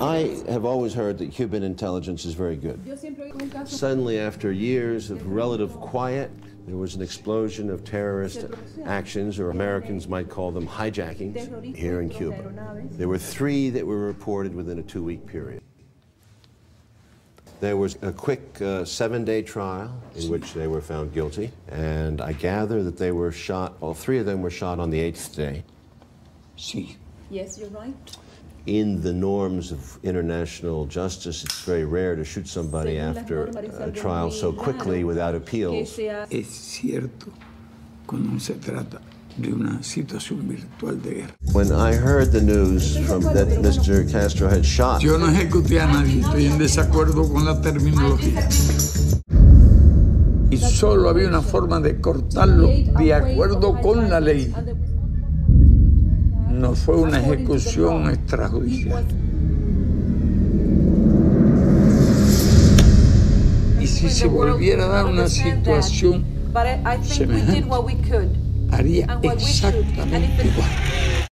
I have always heard that Cuban intelligence is very good. Suddenly, after years of relative quiet, there was an explosion of terrorist actions, or Americans might call them hijackings, here in Cuba. There were three that were reported within a two week period. There was a quick uh, seven day trial in which they were found guilty, and I gather that they were shot, all three of them were shot on the eighth day. Sí. Yes, you're right. In the norms of international justice, it's very rare to shoot somebody after a trial so quickly without que appeals. Es cierto cuando se trata de una situación virtual de guerra. When I heard the news from that Mr. Castro had shot, Yo no ejecuté a nadie, estoy en desacuerdo con la terminología. Y solo había una forma de cortarlo de acuerdo con la ley. no fue una ejecución extrajudicial. Y si se volviera a dar una situación semejante, haría exactamente igual.